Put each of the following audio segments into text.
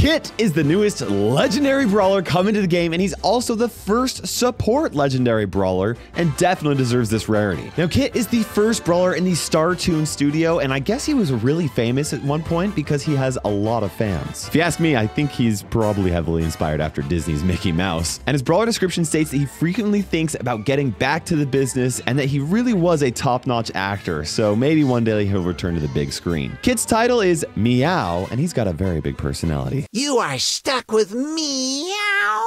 Kit is the newest legendary brawler coming to the game, and he's also the first support legendary brawler, and definitely deserves this rarity. Now, Kit is the first brawler in the Star Toon studio, and I guess he was really famous at one point because he has a lot of fans. If you ask me, I think he's probably heavily inspired after Disney's Mickey Mouse. And his brawler description states that he frequently thinks about getting back to the business and that he really was a top notch actor, so maybe one day he'll return to the big screen. Kit's title is Meow, and he's got a very big personality. You are stuck with meow.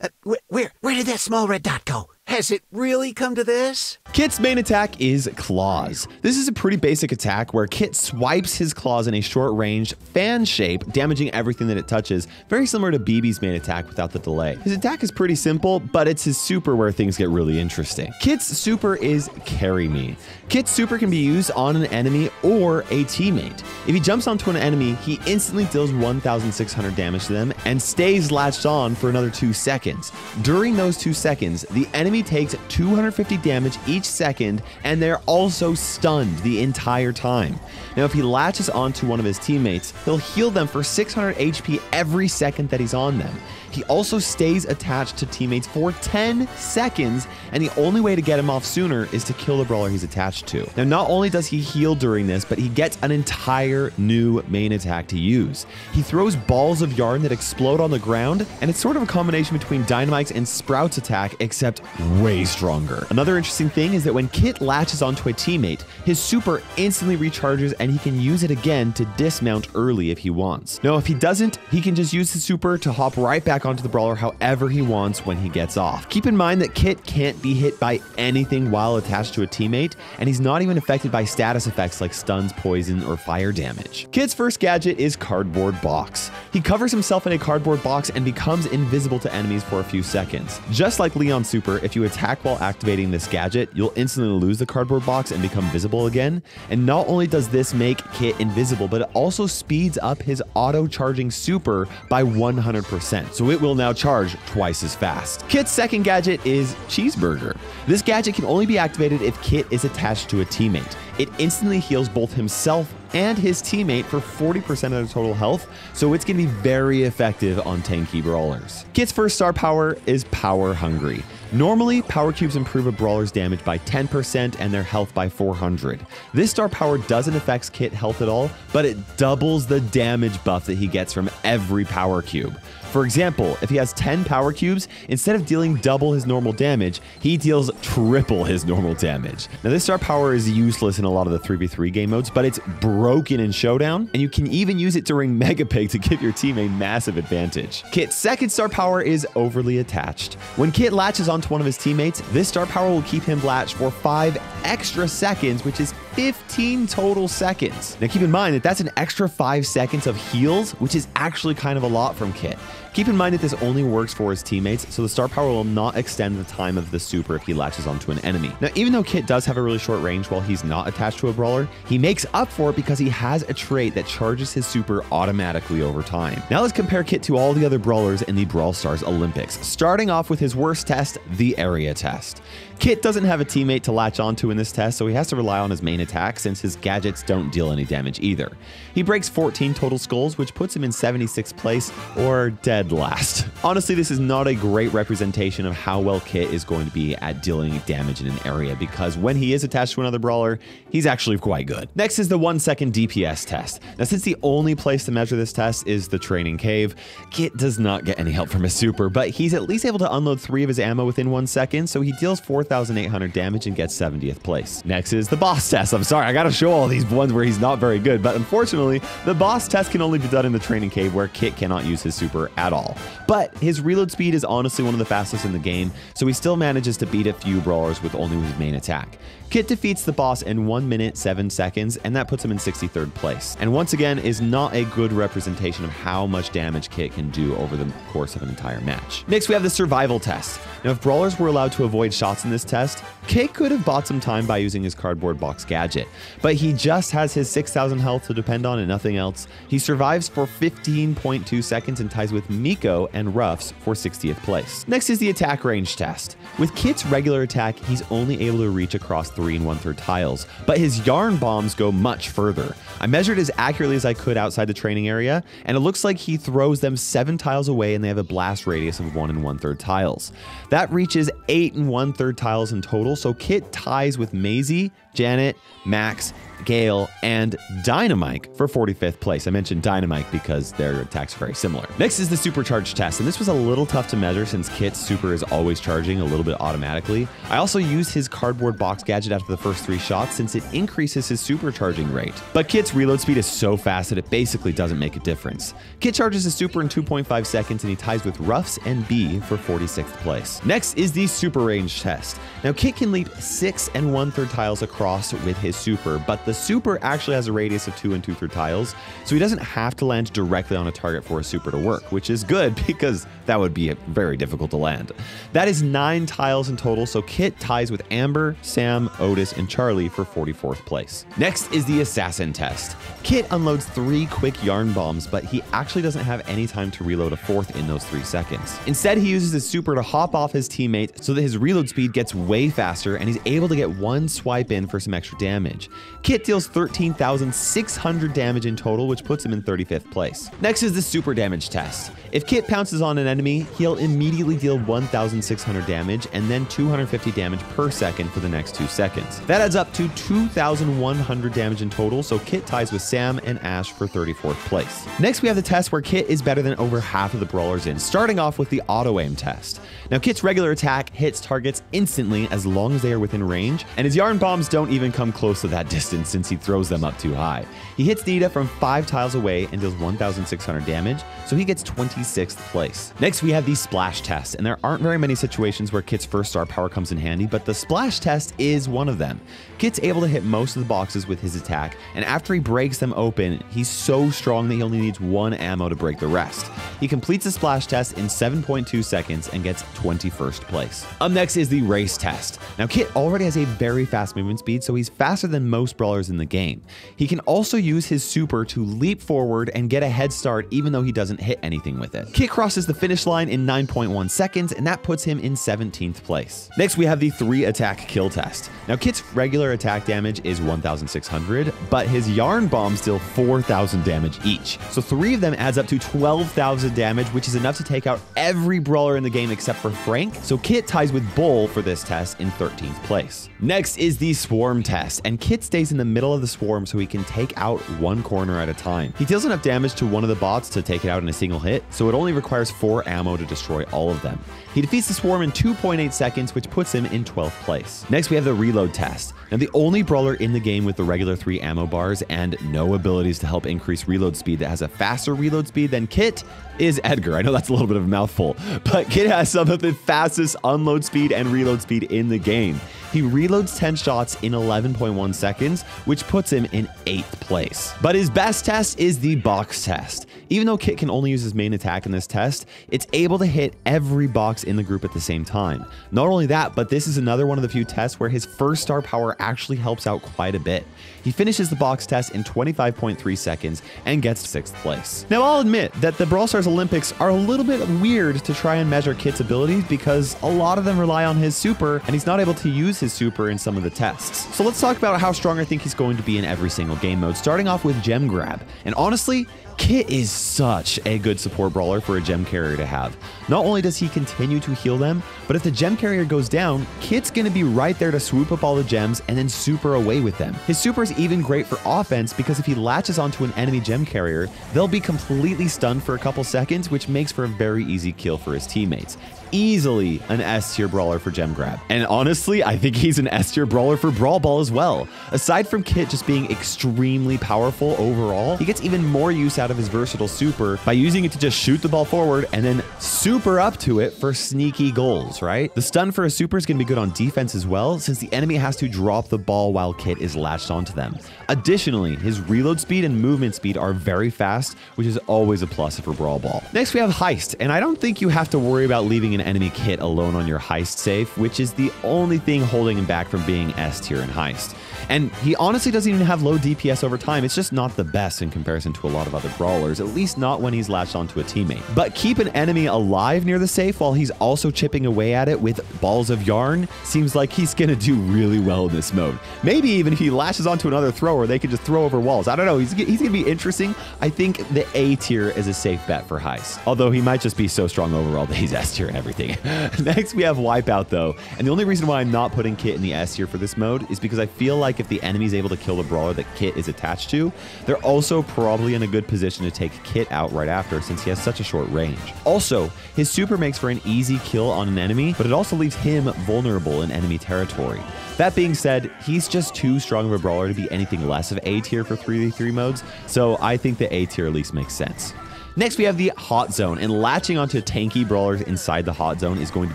Uh, wh- where where did that small red dot go? Has it really come to this? Kit's main attack is Claws. This is a pretty basic attack where Kit swipes his claws in a short range, fan shape, damaging everything that it touches, very similar to Bibi's main attack without the delay. His attack is pretty simple, but it's his super where things get really interesting. Kit's super is Carry Me. Kit's super can be used on an enemy or a teammate. If he jumps onto an enemy, he instantly deals 1,600 damage to them and stays latched on for another two seconds. During those two seconds, the enemy takes 250 damage each second, and they're also stunned the entire time. Now, if he latches onto one of his teammates, he'll heal them for 600 HP every second that he's on them. He also stays attached to teammates for 10 seconds, and the only way to get him off sooner is to kill the brawler he's attached to. Now, not only does he heal during this, but he gets an entire new main attack to use. He throws balls of yarn that explode on the ground, and it's sort of a combination between Dynamike's and Sprout's attack, except way stronger. Another interesting thing is that when Kit latches onto a teammate, his super instantly recharges and he can use it again to dismount early if he wants. Now, if he doesn't, he can just use his super to hop right back onto the brawler however he wants when he gets off. Keep in mind that Kit can't be hit by anything while attached to a teammate, and he's not even affected by status effects like stuns, poison, or fire damage. Kit's first gadget is Cardboard Box. He covers himself in a cardboard box and becomes invisible to enemies for a few seconds. Just like Leon's super, if you attack while activating this gadget, you'll instantly lose the cardboard box and become visible again. And not only does this make Kit invisible, but it also speeds up his auto charging super by 100%. So it will now charge twice as fast. Kit's second gadget is Cheeseburger. This gadget can only be activated if Kit is attached to a teammate. It instantly heals both himself and his teammate for 40% of their total health, so it's going to be very effective on tanky brawlers. Kit's first star power is Power Hungry. Normally, power cubes improve a brawler's damage by 10% and their health by 400. This star power doesn't affect Kit health at all, but it doubles the damage buff that he gets from every power cube. For example, if he has 10 power cubes, instead of dealing double his normal damage, he deals triple his normal damage. Now, this star power is useless in a lot of the 3v3 game modes, but it's broken in Showdown, and you can even use it during Mega Pig to give your team a massive advantage. Kit's second star power is Overly Attached. When Kit latches onto one of his teammates, this star power will keep him latched for 5 extra seconds, which is 15 total seconds. Now, keep in mind that that's an extra 5 seconds of heals, which is actually kind of a lot from Kit. Keep in mind that this only works for his teammates, so the star power will not extend the time of the super if he latches onto an enemy. Now, even though Kit does have a really short range while he's not attached to a brawler, he makes up for it because he has a trait that charges his super automatically over time. Now let's compare Kit to all the other brawlers in the Brawl Stars Olympics, starting off with his worst test, the area test. Kit doesn't have a teammate to latch onto in this test, so he has to rely on his main attack since his gadgets don't deal any damage either. He breaks 14 total skulls, which puts him in 76th place, or dead last. Honestly, this is not a great representation of how well Kit is going to be at dealing damage in an area, because when he is attached to another brawler, he's actually quite good. Next is the 1 second DPS test. Now, since the only place to measure this test is the training cave, Kit does not get any help from his super, but he's at least able to unload 3 of his ammo within 1 second, so he deals 4,800 damage and gets 70th place. Next is the boss test. I'm sorry, I gotta show all these ones where he's not very good, but unfortunately, the boss test can only be done in the training cave where Kit cannot use his super at all. But his reload speed is honestly one of the fastest in the game, so he still manages to beat a few brawlers with only his main attack. Kit defeats the boss in 1 minute 7 seconds, and that puts him in 63rd place. And once again, is not a good representation of how much damage Kit can do over the course of an entire match. Next, we have the survival test. Now, if brawlers were allowed to avoid shots in this test, Kit could have bought some time by using his cardboard box gadget. But he just has his 6,000 health to depend on and nothing else. He survives for 15.2 seconds and ties with Mico and Ruffs for 60th place. Next is the attack range test. With Kit's regular attack, he's only able to reach across 3 and 1 3 tiles, but his yarn bombs go much further. I measured as accurately as I could outside the training area, and it looks like he throws them 7 tiles away and they have a blast radius of 1 and 1 3 tiles. That reaches 8 and 1 3 tiles in total, so Kit ties with Maisie, Janet, Max, Gale, and Dynamike for 45th place. I mentioned Dynamike because their attacks are very similar. Next is the supercharge test, and this was a little tough to measure since Kit's super is always charging a little bit automatically. I also used his cardboard box gadget after the first three shots since it increases his supercharging rate. But Kit's reload speed is so fast that it basically doesn't make a difference. Kit charges his super in 2.5 seconds and he ties with Ruffs and Bea for 46th place. Next is the super range test. Now Kit can leap 6 and 1 third tiles across with his super, but the super actually has a radius of 2 and 2 third tiles, so he doesn't have to land directly on a target for a super to work, which is good because that would be very difficult to land. That is 9 tiles in total, so Kit ties with Amber, Sam, Otis, and Charlie for 44th place. Next is the assassin test. Kit unloads 3 quick yarn bombs, but he actually doesn't have any time to reload a fourth in those 3 seconds. Instead, he uses his super to hop off his teammate so that his reload speed gets way faster and he's able to get one swipe in for some extra damage. Kit deals 13,600 damage in total, which puts him in 35th place. Next is the super damage test. If Kit pounces on an enemy, he'll immediately deal 1,600 damage and then 250 damage per second for the next two seconds. That adds up to 2,100 damage in total, so Kit ties with Sam and Ash for 34th place. Next, we have the test where Kit is better than over half of the brawlers in, starting off with the auto aim test. Now, Kit's regular attack hits targets instantly as long as they are within range, and his yarn bombs don't even come close to that distance since he throws them up too high. He hits Nita from 5 tiles away and deals 1,600 damage, so he gets 26th place. Next, we have the splash test, and there aren't very many situations where Kit's first star power comes in handy, but the splash test is one of them. Kit's able to hit most of the boxes with his attack, and after he breaks them open, he's so strong that he only needs one ammo to break the rest. He completes the splash test in 7.2 seconds and gets 21st place. Up next is the race test. Now, Kit already has a very fast movement speed, so he's faster than most brawlers in the game. He can also use his super to leap forward and get a head start even though he doesn't hit anything with it. Kit crosses the finish line in 9.1 seconds, and that puts him in 17th place. Next, we have the three attack kill test. Now, Kit's regular attack damage is 1,600, but his yarn bombs deal 4,000 damage each. So three of them adds up to 12,000 damage, which is enough to take out every brawler in the game except for Frank. So Kit ties with Bull for this test in 13th place. Next is the swarm test, and Kit stays in the middle of the swarm so he can take out one corner at a time. He deals enough damage to one of the bots to take it out in a single hit, so it only requires four ammo to destroy all of them. He defeats the swarm in 2.8 seconds, which puts him in 12th place. Next, we have the reload test. Now, the only brawler in the game with the regular three ammo bars and no abilities to help increase reload speed that has a faster reload speed than Kit is Edgar. I know that's a little bit of a mouthful, but Kit has some of the fastest unload speed and reload speed in the game. He reloads 10 shots in 11.1 seconds, which puts him in 8th place. But his best test is the box test. Even though Kit can only use his main attack in this test, it's able to hit every box in the group at the same time. Not only that, but this is another one of the few tests where his first star power actually helps out quite a bit. He finishes the box test in 25.3 seconds and gets 6th place. Now, I'll admit that the Brawl Stars Olympics are a little bit weird to try and measure Kit's abilities because a lot of them rely on his super, and he's not able to use his super in some of the tests. So let's talk about how strong I think he's going to be in every single game mode, starting off with Gem Grab. And honestly, Kit is such a good support brawler for a gem carrier to have. Not only does he continue to heal them, but if the gem carrier goes down, Kit's gonna be right there to swoop up all the gems and then super away with them. His super is even great for offense because if he latches onto an enemy gem carrier, they'll be completely stunned for a couple seconds, which makes for a very easy kill for his teammates easily an S tier brawler for Gem Grab. And honestly, I think he's an S tier brawler for Brawl Ball as well. Aside from Kit just being extremely powerful overall, he gets even more use out out of his versatile super by using it to just shoot the ball forward and then super up to it for sneaky goals, right? The stun for a super is going to be good on defense as well, since the enemy has to drop the ball while Kit is latched onto them. Additionally, his reload speed and movement speed are very fast, which is always a plus for Brawl Ball. Next, we have Heist, and I don't think you have to worry about leaving an enemy Kit alone on your Heist safe, which is the only thing holding him back from being S tier in Heist. And he honestly doesn't even have low DPS over time. It's just not the best in comparison to a lot of other brawlers, at least not when he's latched onto a teammate. But keep an enemy alive near the safe while he's also chipping away at it with balls of yarn seems like he's going to do really well in this mode. Maybe even if he lashes onto another thrower, they can just throw over walls. I don't know. He's, he's going to be interesting. I think the A tier is a safe bet for Heist, although he might just be so strong overall that he's S tier and everything. Next, we have Wipeout though. And the only reason why I'm not putting Kit in the S tier for this mode is because I feel like if the enemy is able to kill the brawler that Kit is attached to, they're also probably in a good position to take Kit out right after since he has such a short range. Also, his super makes for an easy kill on an enemy, but it also leaves him vulnerable in enemy territory. That being said, he's just too strong of a brawler to be anything less of A tier for 3v3 modes, so I think the A tier at least makes sense. Next, we have the hot zone, and latching onto tanky brawlers inside the hot zone is going to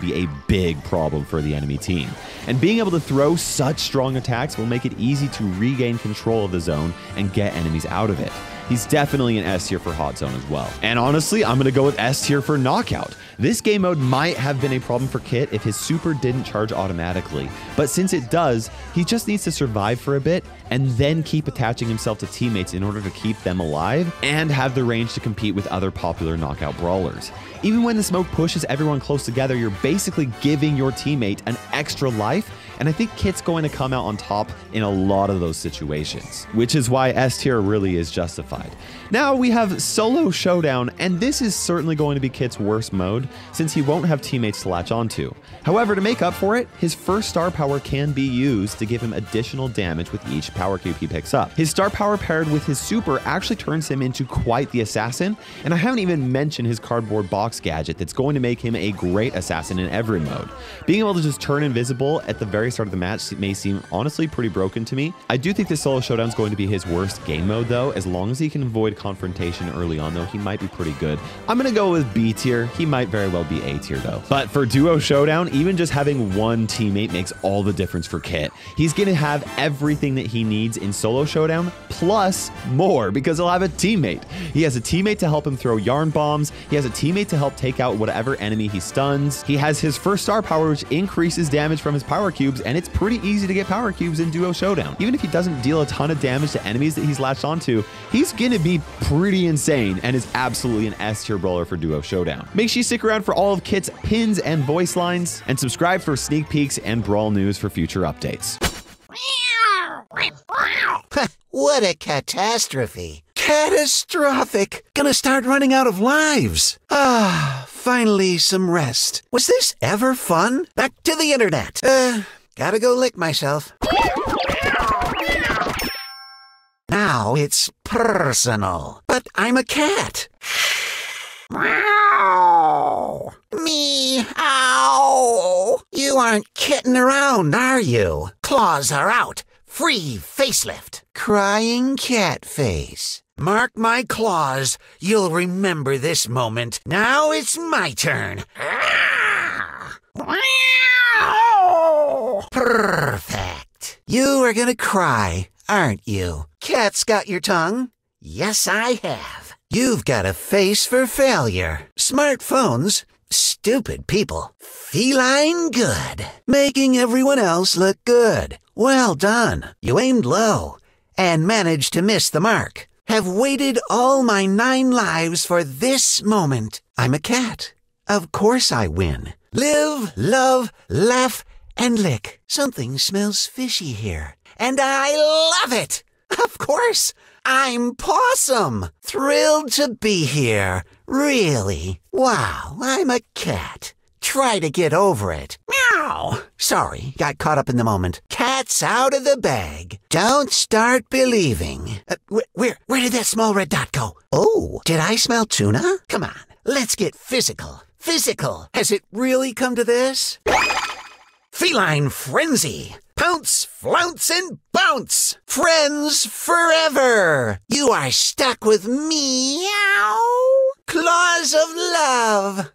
be a big problem for the enemy team. And being able to throw such strong attacks will make it easy to regain control of the zone and get enemies out of it. He's definitely an S tier for Hot Zone as well. And honestly, I'm going to go with S tier for Knockout. This game mode might have been a problem for Kit if his super didn't charge automatically, but since it does, he just needs to survive for a bit and then keep attaching himself to teammates in order to keep them alive and have the range to compete with other popular knockout brawlers. Even when the smoke pushes everyone close together, you're basically giving your teammate an extra life and I think Kit's going to come out on top in a lot of those situations, which is why S tier really is justified. Now we have Solo Showdown, and this is certainly going to be Kit's worst mode since he won't have teammates to latch onto. However, to make up for it, his first star power can be used to give him additional damage with each power cube he picks up. His star power paired with his super actually turns him into quite the assassin, and I haven't even mentioned his cardboard box gadget that's going to make him a great assassin in every mode. Being able to just turn invisible at the very start of the match may seem honestly pretty broken to me. I do think the solo showdown is going to be his worst game mode though. As long as he can avoid confrontation early on though, he might be pretty good. I'm gonna go with B tier. He might very well be A tier though. But for duo showdown, even just having one teammate makes all the difference for Kit. He's gonna have everything that he needs in solo showdown plus more because he'll have a teammate. He has a teammate to help him throw yarn bombs. He has a teammate to help take out whatever enemy he stuns. He has his first star power, which increases damage from his power cubes and it's pretty easy to get power cubes in Duo Showdown. Even if he doesn't deal a ton of damage to enemies that he's latched onto, he's gonna be pretty insane and is absolutely an S tier brawler for Duo Showdown. Make sure you stick around for all of Kit's pins and voice lines, and subscribe for sneak peeks and Brawl news for future updates. what a catastrophe. Catastrophic. Gonna start running out of lives. Ah, finally some rest. Was this ever fun? Back to the internet. Uh, gotta go lick myself. Now it's personal. But I'm a cat. Meow. Meow. You aren't kidding around, are you? Claws are out. Free facelift. Crying cat face. Mark my claws. You'll remember this moment. Now it's my turn. Ah. Perfect. You are gonna cry, aren't you? Cat's got your tongue? Yes, I have. You've got a face for failure. Smartphones, stupid people. Feline good. Making everyone else look good. Well done. You aimed low and managed to miss the mark. Have waited all my nine lives for this moment. I'm a cat. Of course I win. Live, love, laugh, and lick. Something smells fishy here. And I love it! Of course! I'm Possum! Thrilled to be here. Really. Wow, I'm a cat. Try to get over it. Meow. Sorry, got caught up in the moment. Cat's out of the bag. Don't start believing. Uh, wh- where, where did that small red dot go? Oh, did I smell tuna? Come on, let's get physical. Physical. Has it really come to this? Feline frenzy! Pounce, flounce, and bounce! Friends forever! You are stuck with meow! Claws of love!